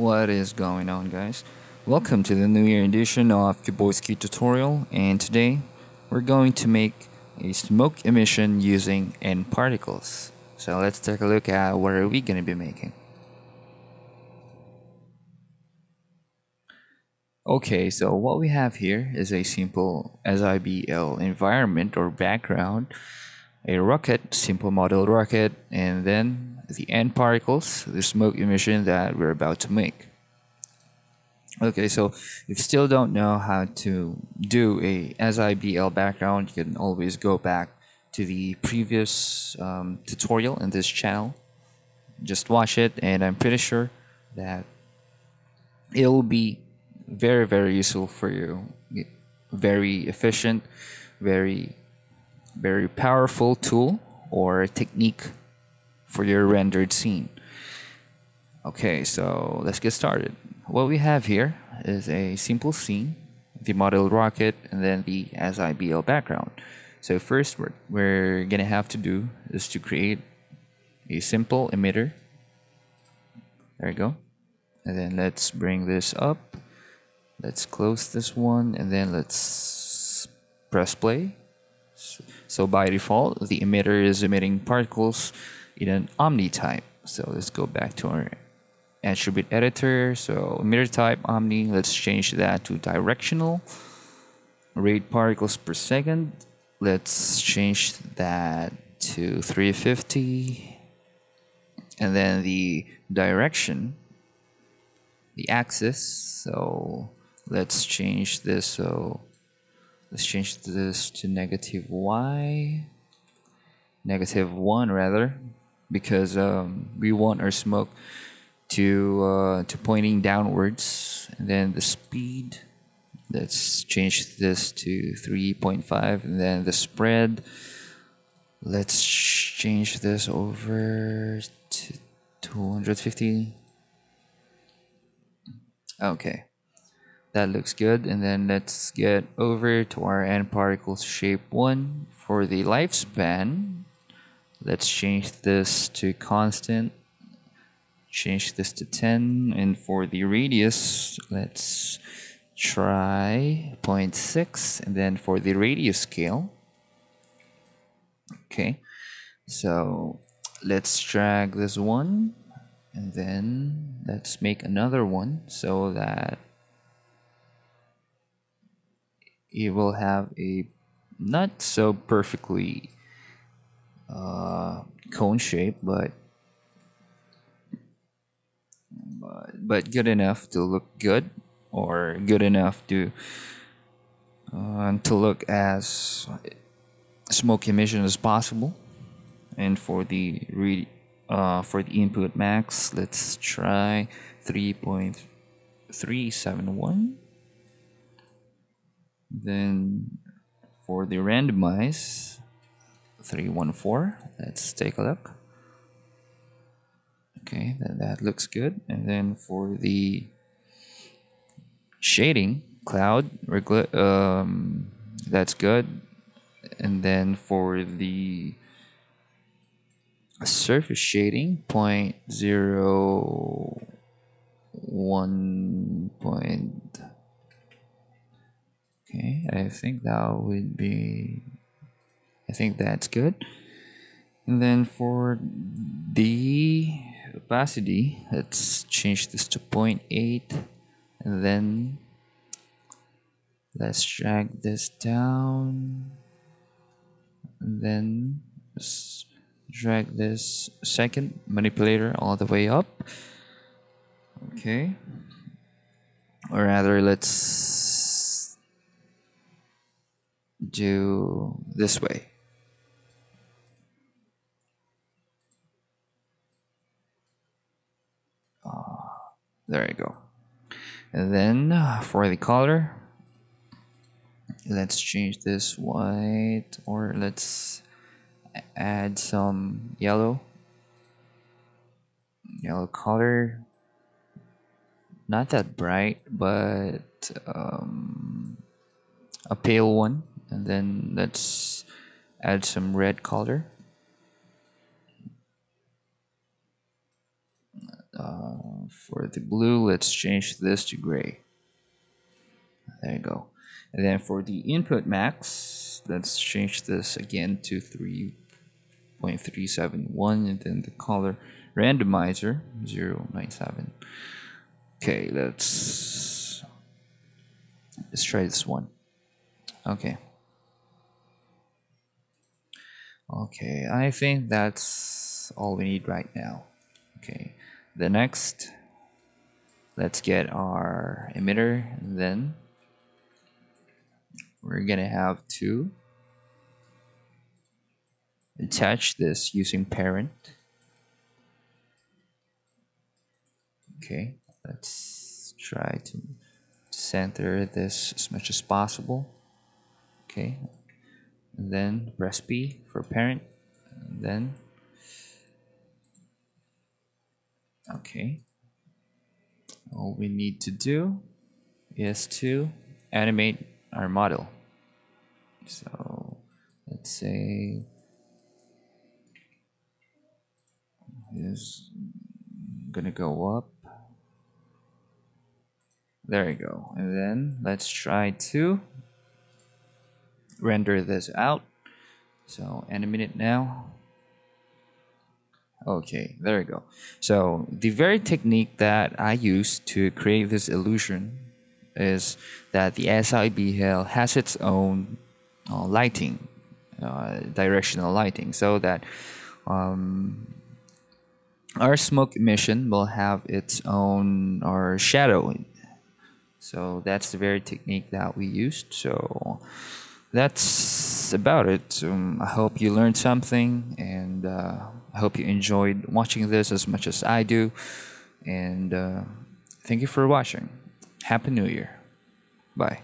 What is going on, guys? Welcome to the New Year edition of Kiboisky tutorial, and today we're going to make a smoke emission using N particles. So let's take a look at what are we going to be making. Okay, so what we have here is a simple SIBL environment or background, a rocket, simple model rocket, and then the N particles, the smoke emission that we're about to make. Okay, so if you still don't know how to do a SIBL background, you can always go back to the previous um, tutorial in this channel. Just watch it, and I'm pretty sure that it'll be very, very useful for you. Very efficient, very, very powerful tool or technique for your rendered scene. Okay, so let's get started. What we have here is a simple scene, the model rocket, and then the SIBL background. So first what we're gonna have to do is to create a simple emitter. There we go. And then let's bring this up. Let's close this one and then let's press play. So by default, the emitter is emitting particles in an omni type. So let's go back to our attribute editor. So emitter type omni, let's change that to directional. Rate particles per second. Let's change that to 350. And then the direction, the axis. So let's change this. So let's change this to negative y, negative 1 rather because um, we want our smoke to uh, to pointing downwards. And then the speed let's change this to 3.5 and then the spread let's change this over to 250 okay. That looks good. And then let's get over to our N particles shape 1 for the lifespan let's change this to constant. Change this to 10 and for the radius let's try 0.6 and then for the radius scale okay. So let's drag this one. And then let's make another one so that it will have a not so perfectly uh, cone shape, but, but but good enough to look good, or good enough to uh, to look as smoke emission as possible. And for the re uh, for the input max, let's try three point three seven one. Then for the randomize 314 let's take a look. Okay that, that looks good. And then for the shading cloud um, that's good. And then for the surface shading point zero one point okay I think that would be I think that's good. And then for the opacity, let's change this to 0.8 and then let's drag this down. And then drag this second manipulator all the way up. Okay. Or rather let's do this way There you go. And then uh, for the color, let's change this white or let's add some yellow. Yellow color. Not that bright, but um, a pale one. And then let's add some red color. For the blue, let's change this to gray. There you go. And then for the input max, let's change this again to 3.371 and then the color randomizer 097. Okay, let's let's try this one. Okay. Okay, I think that's all we need right now. Okay, the next, let's get our emitter and then we're gonna have to attach this using parent. Okay, let's try to center this as much as possible. Okay, and then press P for parent, and then okay. All we need to do is to animate our model. So let's say is gonna go up. There you go. And then let's try to render this out. So animate it now. Okay, there you go. So the very technique that I use to create this illusion is that the SIBL has its own uh, lighting, uh, directional lighting, so that um, our smoke emission will have its own or shadow. So that's the very technique that we used. So that's about it. Um, I hope you learned something, and uh, I hope you enjoyed watching this as much as I do. And uh, thank you for watching. Happy New Year. Bye.